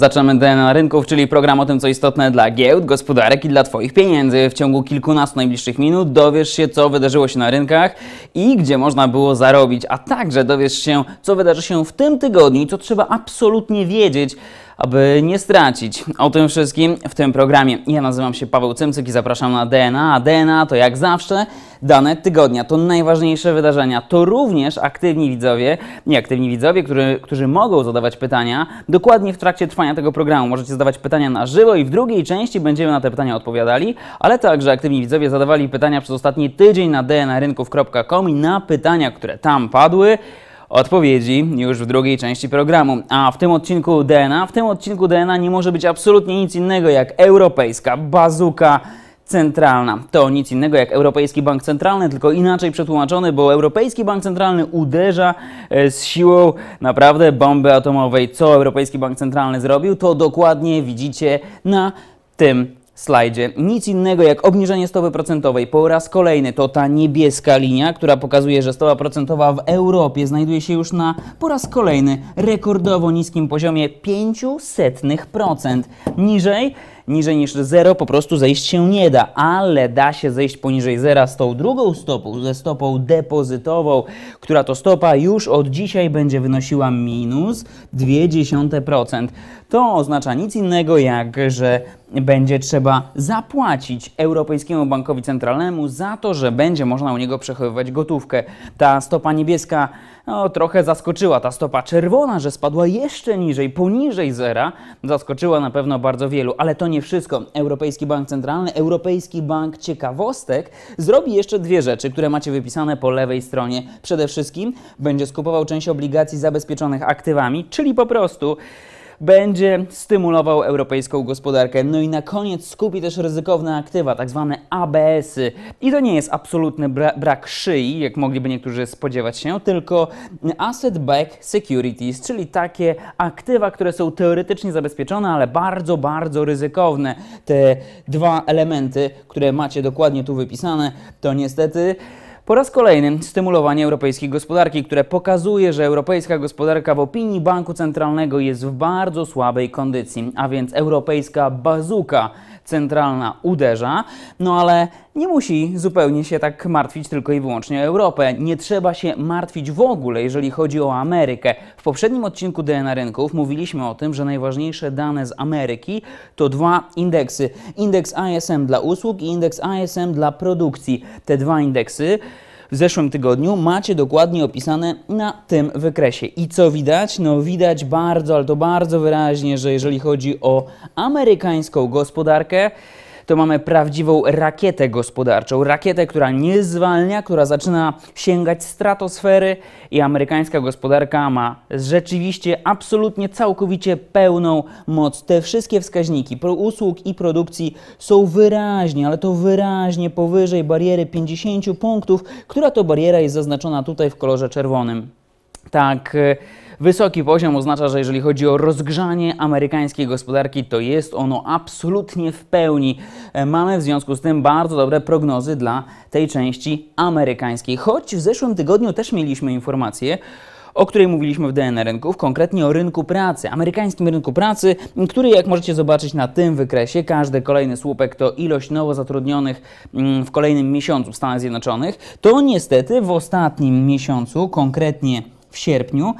Zaczynamy DNA Rynków, czyli program o tym, co istotne dla giełd, gospodarek i dla Twoich pieniędzy. W ciągu kilkunastu najbliższych minut dowiesz się, co wydarzyło się na rynkach i gdzie można było zarobić, a także dowiesz się, co wydarzy się w tym tygodniu i co trzeba absolutnie wiedzieć, aby nie stracić. O tym wszystkim w tym programie. Ja nazywam się Paweł Cymcyk i zapraszam na DNA. A DNA to jak zawsze dane tygodnia. To najważniejsze wydarzenia. To również aktywni widzowie, nie aktywni widzowie, którzy, którzy mogą zadawać pytania dokładnie w trakcie trwania tego programu. Możecie zadawać pytania na żywo i w drugiej części będziemy na te pytania odpowiadali, ale także aktywni widzowie zadawali pytania przez ostatni tydzień na dnarynków.com i na pytania, które tam padły odpowiedzi już w drugiej części programu. A w tym odcinku DNA, w tym odcinku DNA nie może być absolutnie nic innego jak europejska bazuka centralna. To nic innego jak Europejski Bank Centralny, tylko inaczej przetłumaczony, bo Europejski Bank Centralny uderza e, z siłą naprawdę bomby atomowej. Co Europejski Bank Centralny zrobił, to dokładnie widzicie na tym slajdzie. Nic innego jak obniżenie stopy procentowej po raz kolejny to ta niebieska linia, która pokazuje, że stopa procentowa w Europie znajduje się już na po raz kolejny rekordowo niskim poziomie 0,05%. Niżej niżej niż 0 po prostu zejść się nie da, ale da się zejść poniżej zera z tą drugą stopą, ze stopą depozytową, która to stopa już od dzisiaj będzie wynosiła minus 0,2%. To oznacza nic innego jak, że będzie trzeba zapłacić Europejskiemu Bankowi Centralnemu za to, że będzie można u niego przechowywać gotówkę. Ta stopa niebieska no, trochę zaskoczyła. Ta stopa czerwona, że spadła jeszcze niżej, poniżej zera, zaskoczyła na pewno bardzo wielu. Ale to nie wszystko. Europejski Bank Centralny, Europejski Bank Ciekawostek zrobi jeszcze dwie rzeczy, które macie wypisane po lewej stronie. Przede wszystkim będzie skupował część obligacji zabezpieczonych aktywami, czyli po prostu będzie stymulował europejską gospodarkę. No i na koniec skupi też ryzykowne aktywa, tak zwane ABS-y. I to nie jest absolutny bra brak szyi, jak mogliby niektórzy spodziewać się, tylko asset back securities, czyli takie aktywa, które są teoretycznie zabezpieczone, ale bardzo, bardzo ryzykowne. Te dwa elementy, które macie dokładnie tu wypisane, to niestety po raz kolejny stymulowanie europejskiej gospodarki, które pokazuje, że europejska gospodarka w opinii Banku Centralnego jest w bardzo słabej kondycji, a więc europejska bazuka centralna uderza, no ale nie musi zupełnie się tak martwić tylko i wyłącznie o Europę. Nie trzeba się martwić w ogóle, jeżeli chodzi o Amerykę. W poprzednim odcinku DNA Rynków mówiliśmy o tym, że najważniejsze dane z Ameryki to dwa indeksy. Indeks ISM dla usług i indeks ISM dla produkcji. Te dwa indeksy w zeszłym tygodniu macie dokładnie opisane na tym wykresie. I co widać? No widać bardzo, ale to bardzo wyraźnie, że jeżeli chodzi o amerykańską gospodarkę, to mamy prawdziwą rakietę gospodarczą. Rakietę, która nie zwalnia, która zaczyna sięgać stratosfery i amerykańska gospodarka ma rzeczywiście absolutnie całkowicie pełną moc. Te wszystkie wskaźniki usług i produkcji są wyraźnie, ale to wyraźnie powyżej bariery 50 punktów, która to bariera jest zaznaczona tutaj w kolorze czerwonym. Tak Wysoki poziom oznacza, że jeżeli chodzi o rozgrzanie amerykańskiej gospodarki, to jest ono absolutnie w pełni. E, mamy w związku z tym bardzo dobre prognozy dla tej części amerykańskiej. Choć w zeszłym tygodniu też mieliśmy informacje, o której mówiliśmy w DN rynków, konkretnie o rynku pracy, amerykańskim rynku pracy, który jak możecie zobaczyć na tym wykresie, każdy kolejny słupek to ilość nowo zatrudnionych mm, w kolejnym miesiącu w Stanach Zjednoczonych, to niestety w ostatnim miesiącu, konkretnie w sierpniu,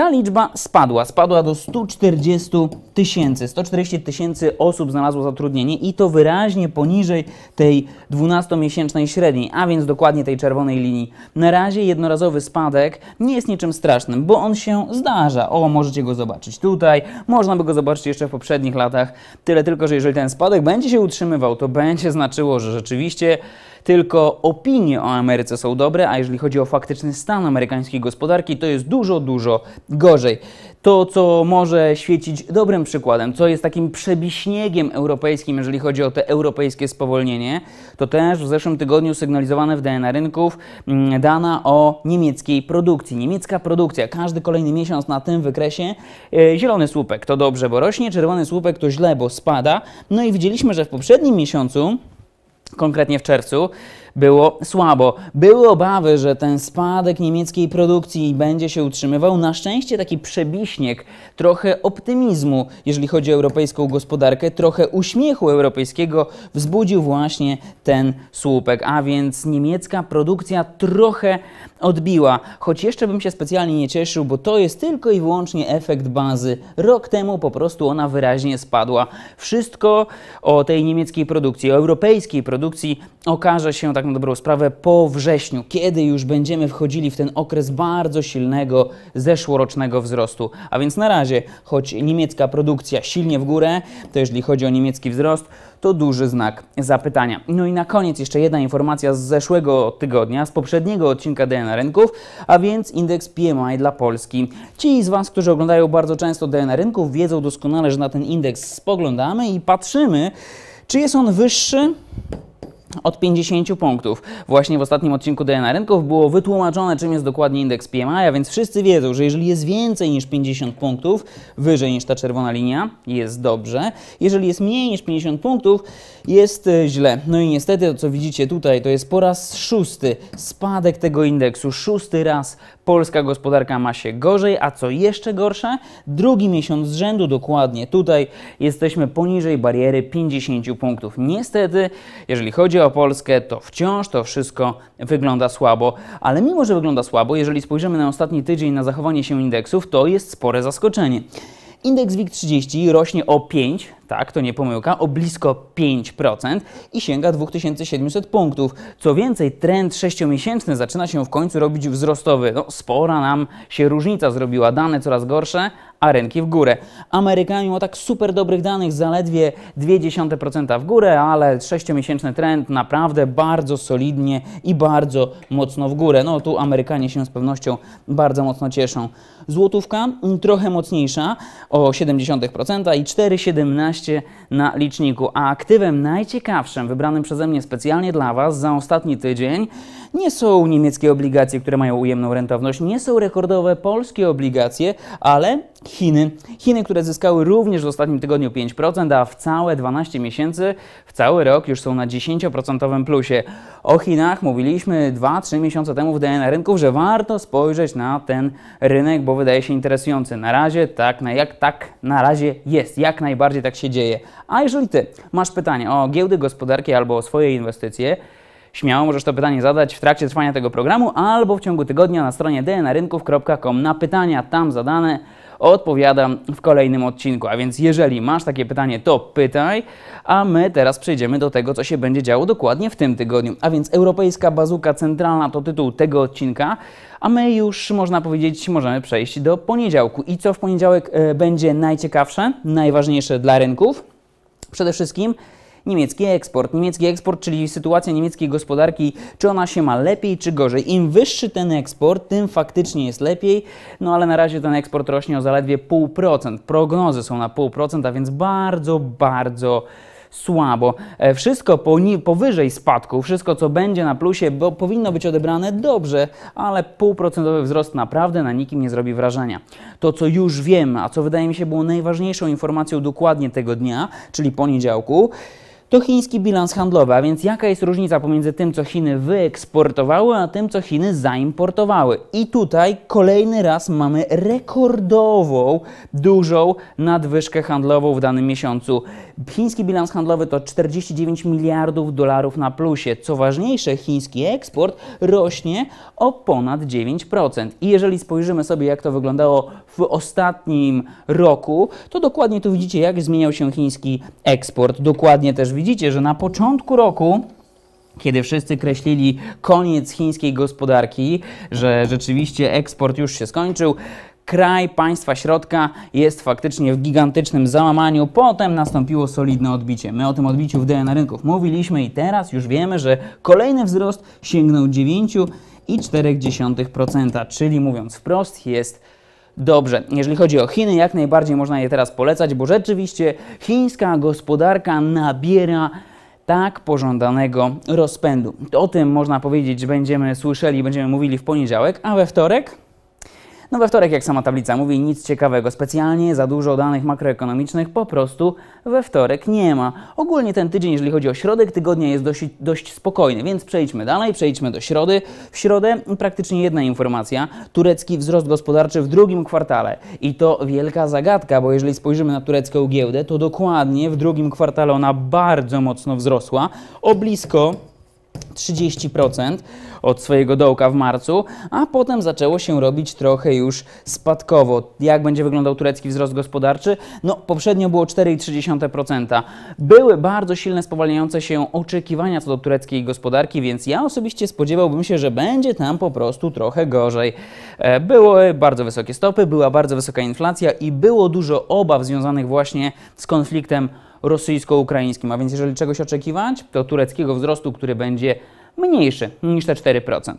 ta liczba spadła, spadła do 140 tysięcy. 140 tysięcy osób znalazło zatrudnienie i to wyraźnie poniżej tej 12-miesięcznej średniej, a więc dokładnie tej czerwonej linii. Na razie jednorazowy spadek nie jest niczym strasznym, bo on się zdarza. O, możecie go zobaczyć tutaj, można by go zobaczyć jeszcze w poprzednich latach. Tyle tylko, że jeżeli ten spadek będzie się utrzymywał, to będzie znaczyło, że rzeczywiście tylko opinie o Ameryce są dobre, a jeżeli chodzi o faktyczny stan amerykańskiej gospodarki, to jest dużo, dużo gorzej. To, co może świecić dobrym przykładem, co jest takim przebiśniegiem europejskim, jeżeli chodzi o te europejskie spowolnienie, to też w zeszłym tygodniu sygnalizowane w DNA rynków mm, dana o niemieckiej produkcji. Niemiecka produkcja, każdy kolejny miesiąc na tym wykresie, e, zielony słupek to dobrze, bo rośnie, czerwony słupek to źle, bo spada. No i widzieliśmy, że w poprzednim miesiącu konkretnie w czerwcu, było słabo. Były obawy, że ten spadek niemieckiej produkcji będzie się utrzymywał. Na szczęście taki przebiśnieg, trochę optymizmu, jeżeli chodzi o europejską gospodarkę, trochę uśmiechu europejskiego wzbudził właśnie ten słupek, a więc niemiecka produkcja trochę odbiła, choć jeszcze bym się specjalnie nie cieszył, bo to jest tylko i wyłącznie efekt bazy. Rok temu po prostu ona wyraźnie spadła. Wszystko o tej niemieckiej produkcji, o europejskiej produkcji okaże się tak na dobrą sprawę po wrześniu, kiedy już będziemy wchodzili w ten okres bardzo silnego zeszłorocznego wzrostu. A więc na razie, choć niemiecka produkcja silnie w górę, to jeżeli chodzi o niemiecki wzrost, to duży znak zapytania. No i na koniec jeszcze jedna informacja z zeszłego tygodnia, z poprzedniego odcinka DNA Rynków, a więc indeks PMI dla Polski. Ci z Was, którzy oglądają bardzo często DNA Rynków, wiedzą doskonale, że na ten indeks spoglądamy i patrzymy, czy jest on wyższy od 50 punktów. Właśnie w ostatnim odcinku DNA Rynków było wytłumaczone, czym jest dokładnie indeks PMI, a więc wszyscy wiedzą, że jeżeli jest więcej niż 50 punktów, wyżej niż ta czerwona linia, jest dobrze. Jeżeli jest mniej niż 50 punktów, jest e, źle. No i niestety to, co widzicie tutaj, to jest po raz szósty spadek tego indeksu. Szósty raz polska gospodarka ma się gorzej, a co jeszcze gorsze, drugi miesiąc z rzędu dokładnie. Tutaj jesteśmy poniżej bariery 50 punktów. Niestety, jeżeli chodzi o Polskę, to wciąż to wszystko wygląda słabo, ale mimo, że wygląda słabo, jeżeli spojrzymy na ostatni tydzień na zachowanie się indeksów, to jest spore zaskoczenie. Indeks WIG30 rośnie o 5, tak, to nie pomyłka, o blisko 5% i sięga 2700 punktów. Co więcej, trend 6-miesięczny zaczyna się w końcu robić wzrostowy. No, spora nam się różnica zrobiła, dane coraz gorsze, a rynki w górę. Amerykanie mimo tak super dobrych danych zaledwie 0,2% w górę, ale 6-miesięczny trend naprawdę bardzo solidnie i bardzo mocno w górę. No tu Amerykanie się z pewnością bardzo mocno cieszą. Złotówka trochę mocniejsza o 0,7% i 4,17 na liczniku, a aktywem najciekawszym wybranym przeze mnie specjalnie dla Was za ostatni tydzień nie są niemieckie obligacje, które mają ujemną rentowność, nie są rekordowe polskie obligacje, ale Chiny. Chiny, które zyskały również w ostatnim tygodniu 5%, a w całe 12 miesięcy, w cały rok już są na 10% plusie. O Chinach mówiliśmy 2-3 miesiące temu w DNA Rynków, że warto spojrzeć na ten rynek, bo wydaje się interesujący. Na razie tak, na jak tak na razie jest, jak najbardziej tak się dzieje. A jeżeli Ty masz pytanie o giełdy gospodarki albo o swoje inwestycje, Śmiało możesz to pytanie zadać w trakcie trwania tego programu albo w ciągu tygodnia na stronie dnarynków.com na pytania tam zadane odpowiadam w kolejnym odcinku. A więc jeżeli masz takie pytanie, to pytaj, a my teraz przejdziemy do tego, co się będzie działo dokładnie w tym tygodniu. A więc Europejska Bazuka Centralna to tytuł tego odcinka, a my już można powiedzieć, możemy przejść do poniedziałku. I co w poniedziałek e, będzie najciekawsze, najważniejsze dla rynków? Przede wszystkim niemiecki eksport. Niemiecki eksport, czyli sytuacja niemieckiej gospodarki, czy ona się ma lepiej, czy gorzej. Im wyższy ten eksport, tym faktycznie jest lepiej, no ale na razie ten eksport rośnie o zaledwie 0,5%. Prognozy są na 0,5%, a więc bardzo, bardzo słabo. E, wszystko powyżej spadku, wszystko co będzie na plusie, bo powinno być odebrane dobrze, ale półprocentowy wzrost naprawdę na nikim nie zrobi wrażenia. To co już wiemy, a co wydaje mi się było najważniejszą informacją dokładnie tego dnia, czyli poniedziałku, to chiński bilans handlowy, a więc jaka jest różnica pomiędzy tym, co Chiny wyeksportowały, a tym, co Chiny zaimportowały. I tutaj kolejny raz mamy rekordową, dużą nadwyżkę handlową w danym miesiącu. Chiński bilans handlowy to 49 miliardów dolarów na plusie. Co ważniejsze, chiński eksport rośnie o ponad 9%. I jeżeli spojrzymy sobie, jak to wyglądało w ostatnim roku, to dokładnie tu widzicie, jak zmieniał się chiński eksport. Dokładnie też widzicie, że na początku roku kiedy wszyscy kreślili koniec chińskiej gospodarki, że rzeczywiście eksport już się skończył, kraj państwa środka jest faktycznie w gigantycznym załamaniu. Potem nastąpiło solidne odbicie. My o tym odbiciu w DNA rynków mówiliśmy i teraz już wiemy, że kolejny wzrost sięgnął 9,4%, czyli mówiąc wprost jest dobrze. Jeżeli chodzi o Chiny, jak najbardziej można je teraz polecać, bo rzeczywiście chińska gospodarka nabiera tak pożądanego rozpędu. O tym można powiedzieć, będziemy słyszeli, będziemy mówili w poniedziałek, a we wtorek No we wtorek, jak sama tablica mówi, nic ciekawego. Specjalnie za dużo danych makroekonomicznych po prostu we wtorek nie ma. Ogólnie ten tydzień, jeżeli chodzi o środek tygodnia, jest dość, dość spokojny, więc przejdźmy dalej, przejdźmy do środy. W środę praktycznie jedna informacja. Turecki wzrost gospodarczy w drugim kwartale. I to wielka zagadka, bo jeżeli spojrzymy na turecką giełdę, to dokładnie w drugim kwartale ona bardzo mocno wzrosła. O blisko 30% od swojego dołka w marcu, a potem zaczęło się robić trochę już spadkowo. Jak będzie wyglądał turecki wzrost gospodarczy? No, poprzednio było 4,3%. Były bardzo silne spowalniające się oczekiwania co do tureckiej gospodarki, więc ja osobiście spodziewałbym się, że będzie tam po prostu trochę gorzej. E, były bardzo wysokie stopy, była bardzo wysoka inflacja i było dużo obaw związanych właśnie z konfliktem rosyjsko-ukraińskim. A więc jeżeli czegoś oczekiwać, to tureckiego wzrostu, który będzie mniejszy niż te 4%.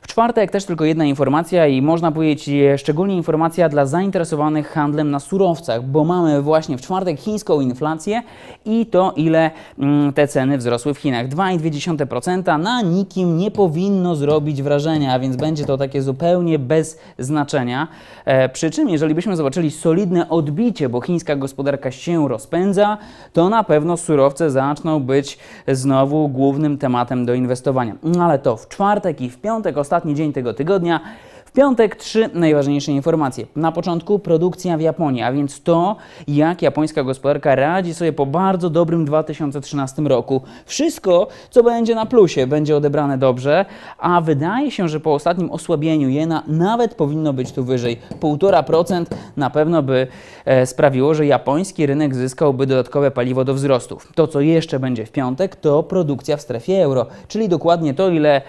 W czwartek też tylko jedna informacja i można powiedzieć szczególnie informacja dla zainteresowanych handlem na surowcach, bo mamy właśnie w czwartek chińską inflację i to ile mm, te ceny wzrosły w Chinach. 2,2% na nikim nie powinno zrobić wrażenia, a więc będzie to takie zupełnie bez znaczenia. E, przy czym jeżeli byśmy zobaczyli solidne odbicie, bo chińska gospodarka się rozpędza, to na pewno surowce zaczną być znowu głównym tematem do inwestowania. Ale to w czwartek i w piątek ostatni dzień tego tygodnia. W piątek trzy najważniejsze informacje. Na początku produkcja w Japonii, a więc to, jak japońska gospodarka radzi sobie po bardzo dobrym 2013 roku. Wszystko, co będzie na plusie, będzie odebrane dobrze, a wydaje się, że po ostatnim osłabieniu jena nawet powinno być tu wyżej. 1,5% na pewno by e, sprawiło, że japoński rynek zyskałby dodatkowe paliwo do wzrostów. To, co jeszcze będzie w piątek, to produkcja w strefie euro, czyli dokładnie to, ile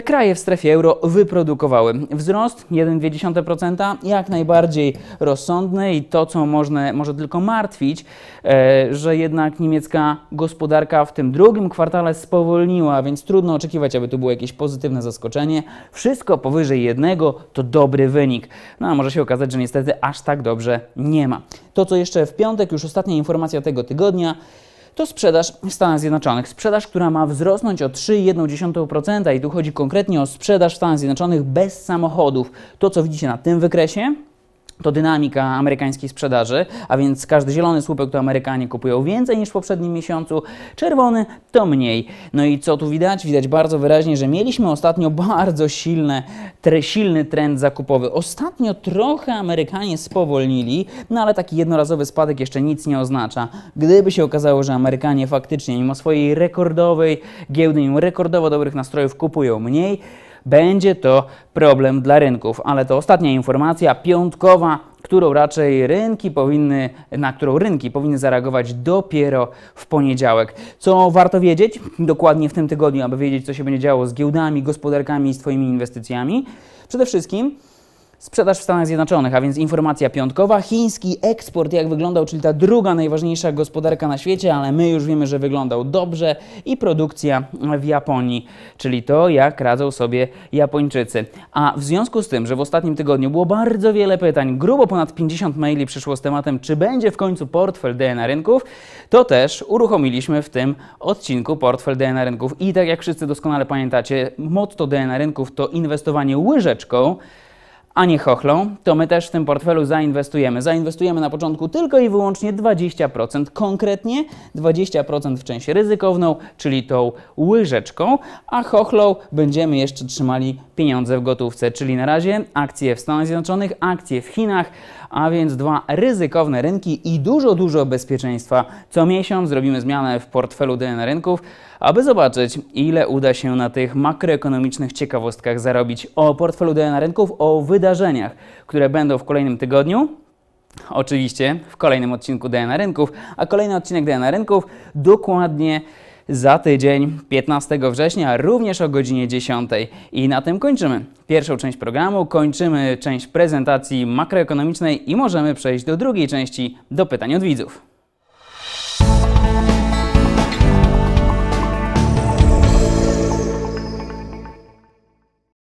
kraje w strefie euro wyprodukowały. Wzrost 1,2% jak najbardziej rozsądny i to, co można, może tylko martwić, e, że jednak niemiecka gospodarka w tym drugim kwartale spowolniła, więc trudno oczekiwać, aby tu było jakieś pozytywne zaskoczenie. Wszystko powyżej jednego to dobry wynik. No a może się okazać, że niestety aż tak dobrze nie ma. To, co jeszcze w piątek, już ostatnia informacja tego tygodnia, to sprzedaż w Stanach Zjednoczonych. Sprzedaż, która ma wzrosnąć o 3,1% i tu chodzi konkretnie o sprzedaż w Stanach Zjednoczonych bez samochodów. To, co widzicie na tym wykresie, to dynamika amerykańskiej sprzedaży, a więc każdy zielony słupek to Amerykanie kupują więcej niż w poprzednim miesiącu, czerwony to mniej. No i co tu widać? Widać bardzo wyraźnie, że mieliśmy ostatnio bardzo silne, tre, silny trend zakupowy. Ostatnio trochę Amerykanie spowolnili, no ale taki jednorazowy spadek jeszcze nic nie oznacza. Gdyby się okazało, że Amerykanie faktycznie mimo swojej rekordowej giełdy, mimo rekordowo dobrych nastrojów kupują mniej, będzie to problem dla rynków. Ale to ostatnia informacja, piątkowa, którą raczej rynki powinny, na którą rynki powinny zareagować dopiero w poniedziałek. Co warto wiedzieć dokładnie w tym tygodniu, aby wiedzieć, co się będzie działo z giełdami, gospodarkami i z Twoimi inwestycjami? Przede wszystkim Sprzedaż w Stanach Zjednoczonych, a więc informacja piątkowa. Chiński eksport, jak wyglądał, czyli ta druga najważniejsza gospodarka na świecie, ale my już wiemy, że wyglądał dobrze. I produkcja w Japonii, czyli to, jak radzą sobie Japończycy. A w związku z tym, że w ostatnim tygodniu było bardzo wiele pytań, grubo ponad 50 maili przyszło z tematem, czy będzie w końcu portfel DNA rynków, to też uruchomiliśmy w tym odcinku portfel DNA rynków. I tak jak wszyscy doskonale pamiętacie, motto DNA rynków to inwestowanie łyżeczką a nie chochlą, to my też w tym portfelu zainwestujemy. Zainwestujemy na początku tylko i wyłącznie 20%, konkretnie 20% w część ryzykowną, czyli tą łyżeczką, a chochlą będziemy jeszcze trzymali pieniądze w gotówce, czyli na razie akcje w Stanach Zjednoczonych, akcje w Chinach, a więc dwa ryzykowne rynki i dużo, dużo bezpieczeństwa. Co miesiąc zrobimy zmianę w portfelu DNA rynków, aby zobaczyć, ile uda się na tych makroekonomicznych ciekawostkach zarobić. O portfelu DNA rynków, o wydarzeniach, które będą w kolejnym tygodniu. Oczywiście w kolejnym odcinku DNA Rynków, a kolejny odcinek DNA Rynków dokładnie za tydzień, 15 września, również o godzinie 10. I na tym kończymy pierwszą część programu, kończymy część prezentacji makroekonomicznej i możemy przejść do drugiej części, do pytań od widzów.